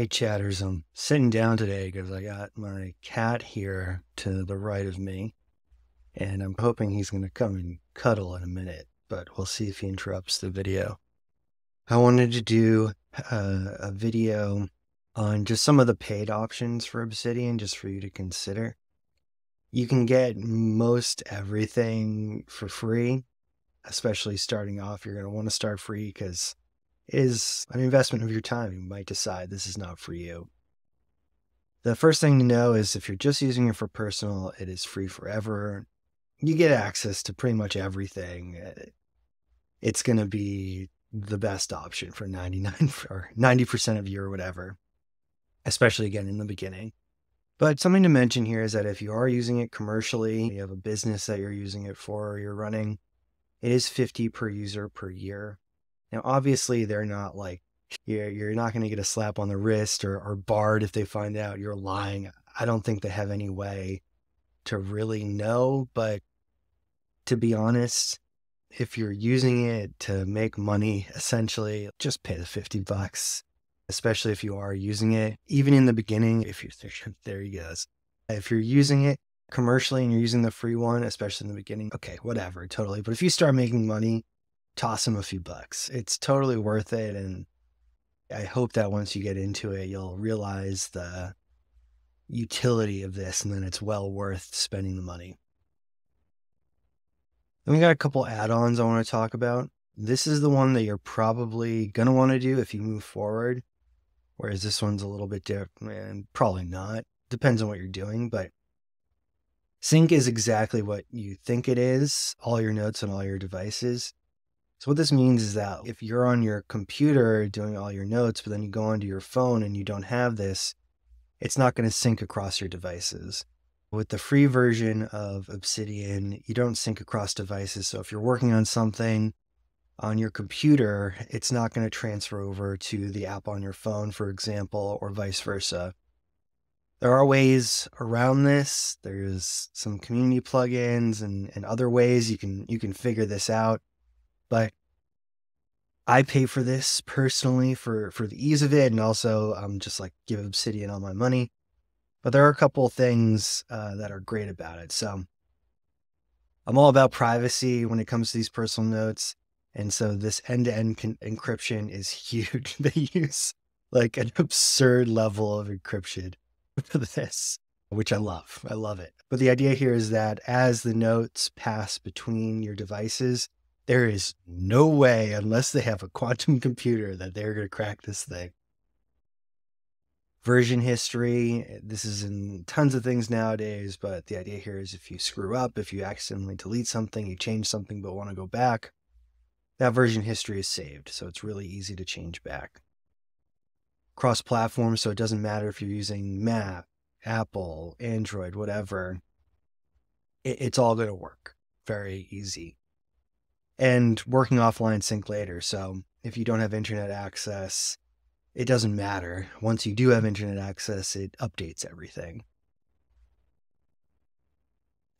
Hey, chatters. I'm sitting down today because I got my cat here to the right of me, and I'm hoping he's going to come and cuddle in a minute, but we'll see if he interrupts the video. I wanted to do a, a video on just some of the paid options for Obsidian, just for you to consider. You can get most everything for free, especially starting off. You're going to want to start free because is an investment of your time. You might decide this is not for you. The first thing to know is if you're just using it for personal, it is free forever. You get access to pretty much everything. It's going to be the best option for 99 or 90% of you or whatever, especially again in the beginning. But something to mention here is that if you are using it commercially, you have a business that you're using it for, or you're running, it is 50 per user per year. Now, obviously, they're not like you're you're not going to get a slap on the wrist or, or barred if they find out you're lying. I don't think they have any way to really know. But to be honest, if you're using it to make money, essentially, just pay the fifty bucks. Especially if you are using it, even in the beginning. If you're there, he goes. If you're using it commercially and you're using the free one, especially in the beginning, okay, whatever, totally. But if you start making money, toss them a few bucks. It's totally worth it. And I hope that once you get into it, you'll realize the utility of this and then it's well worth spending the money. Then we got a couple add ons I want to talk about. This is the one that you're probably going to want to do if you move forward, whereas this one's a little bit different and probably not. Depends on what you're doing, but sync is exactly what you think it is all your notes on all your devices. So what this means is that if you're on your computer doing all your notes, but then you go onto your phone and you don't have this, it's not going to sync across your devices. With the free version of Obsidian, you don't sync across devices. So if you're working on something on your computer, it's not going to transfer over to the app on your phone, for example, or vice versa. There are ways around this. There's some community plugins and, and other ways you can you can figure this out. But I pay for this personally for for the ease of it, and also I'm um, just like give Obsidian all my money. But there are a couple of things uh, that are great about it. So I'm all about privacy when it comes to these personal notes, and so this end-to-end con- encryption is huge. they use like an absurd level of encryption for this, which I love. I love it. But the idea here is that as the notes pass between your devices, there is no way, unless they have a quantum computer, that they're going to crack this thing. Version history. This is in tons of things nowadays, but the idea here is if you screw up, if you accidentally delete something, you change something but want to go back, that version history is saved. So it's really easy to change back. Cross platform, so it doesn't matter if you're using Mac, Apple, Android, whatever, it's all going to work. Very easy and working offline sync later. So if you don't have internet access, it doesn't matter. Once you do have internet access, it updates everything.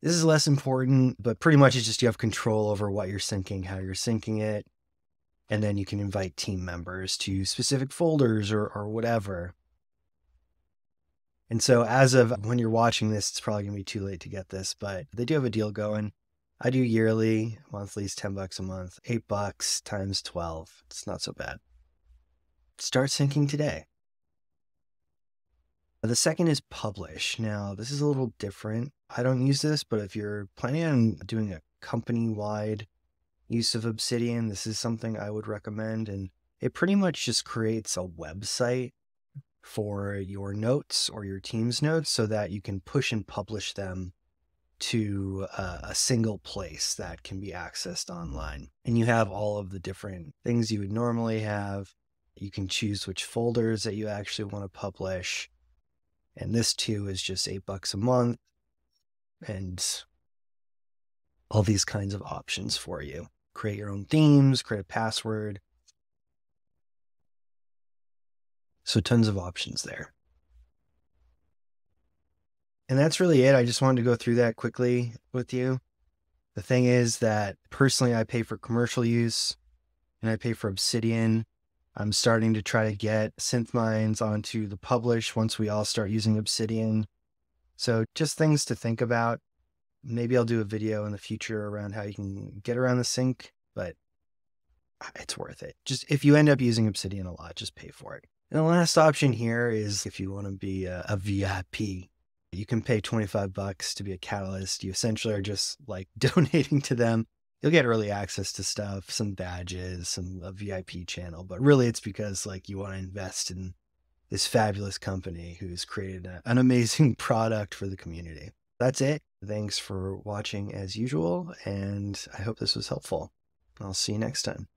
This is less important, but pretty much it's just you have control over what you're syncing, how you're syncing it, and then you can invite team members to specific folders or, or whatever. And so, as of when you're watching this, it's probably going to be too late to get this, but they do have a deal going. I do yearly, monthly is 10 bucks a month, 8 bucks times 12. It's not so bad. Start syncing today. Uh, the second is publish. Now, this is a little different. I don't use this, but if you're planning on doing a company wide use of Obsidian, this is something I would recommend. And it pretty much just creates a website for your notes or your team's notes so that you can push and publish them to a, single place that can be accessed online. And you have all of the different things you would normally have. You can choose which folders that you actually want to publish. And this too is just eight bucks a month and all these kinds of options for you. Create your own themes, create a password. So, tons of options there. And that's really it. I just wanted to go through that quickly with you. The thing is that personally, I pay for commercial use and I pay for Obsidian. I'm starting to try to get SynthMinds onto the publish once we all start using Obsidian. So just things to think about. Maybe I'll do a video in the future around how you can get around the sync, but it's worth it. Just if you end up using Obsidian a lot, just pay for it. And the last option here is if you want to be a, a VIP. You can pay 25 bucks to be a catalyst. You essentially are just like donating to them. You'll get early access to stuff, some badges, some uh, a VIP channel, but really it's because like you want to invest in this fabulous company who's created a, an amazing product for the community. That's it. Thanks for watching as usual, and I hope this was helpful. I'll see you next time.